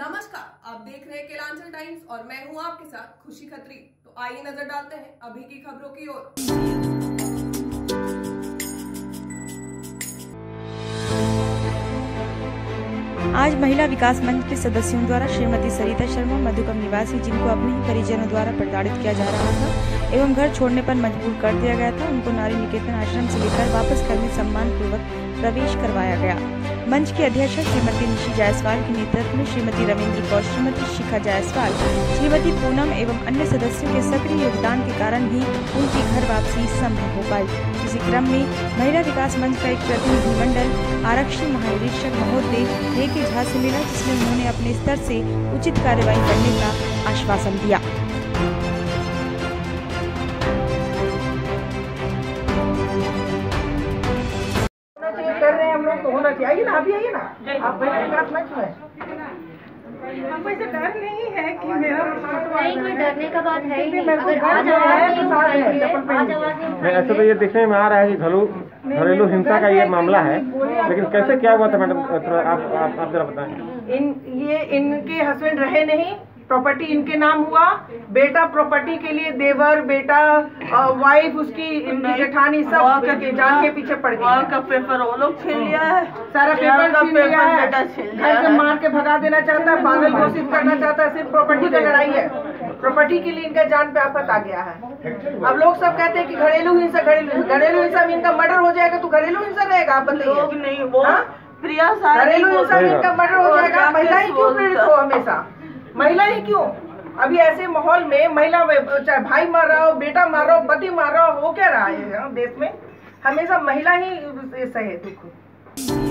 है केलांचल टाइम्स और मैं हूँ आपके साथ खुशी खत्री। तो आइए नज़र डालते हैं अभी की खबरों की ओर। आज महिला विकास मंच के सदस्यों द्वारा श्रीमती सरिता शर्मा, मधुकम निवासी, जिनको अपने ही परिजनों द्वारा प्रताड़ित किया जा रहा था, एवं घर छोड़ने पर मजबूर कर दिया गया था, उनको नारी निकेतन आश्रम से लेकर वापस में सम्मान पूर्वक प्रवेश करवाया गया। मंच की अध्यक्षा श्रीमती निशी जायसवाल के नेतृत्व में श्रीमती रविंद्र कौर, श्रीमती शिखा जायसवाल, श्रीमती पूनम एवं अन्य सदस्यों के सक्रिय योगदान के कारण ही उनकी घर वापसी संभव हो पाई। इसी क्रम में महिला विकास मंच का एक प्रतिनिधिमंडल, आरक्षी महानिरीक्षक महोदय ए के झा से मिला, जिसमें उन्होंने अपने स्तर से उचित कार्यवाही करने का आश्वासन दिया। चाहिए कर रहे हैं हम लोग तो होना चाहिए। आइए ना अभी आइए ना। आप महिला विकास मंच में हमको ऐसे डर नहीं है कि मेरा नहीं कोई डरने का बात है ही नहीं। अगर आज आवाज़ नहीं तो है, आज आवाज़ नहीं नहीं ऐसे तो ये देखने में आ रहा है कि घरेलू घरेलू हिंसा का ये मामला है। लेकिन कैसे क्या हुआ था मैडम? आप आप आप जरा बताएँ। इन ये इनके हस्बैंड रहे नहीं। प्रॉपर्टी इनके नाम हुआ। बेटा प्रॉपर्टी के लिए देवर बेटा वाइफ उसकी इनकी जेठानी सब इनके जान के पीछे पड़ गई का पेपर वो लोग छीन लिया है। सारा पेपर छीन लिया है। घर से मार के भगा देना चाहता है पागल घोषित करना चाहता है सिर्फ़ प्रॉपर्टी का लड़ाई है। प्रॉपर्टी के लिए इनका जान पे आफत आ गया है। अब लोग सब कहते हैं कि घरेलू हिंसा घरेलू घरेलू हिंसा में इनका मर्डर हो जाएगा तो घरेलू हिंसा रहेगा आप लोग बताइए नहीं वो हाँ? प्रिया घरेलू हिंसा में इनका मर्डर हो जाएगा महिला ही क्यों पीड़ित हो हमेशा? महिला ही क्यों? अभी ऐसे माहौल में महिला चाहे भाई मार रहा हो, बेटा मार रहा हो, पति मार रहा हो हो क्या रहा है यहाँ देश में? हमेशा महिला ही सहे दुख।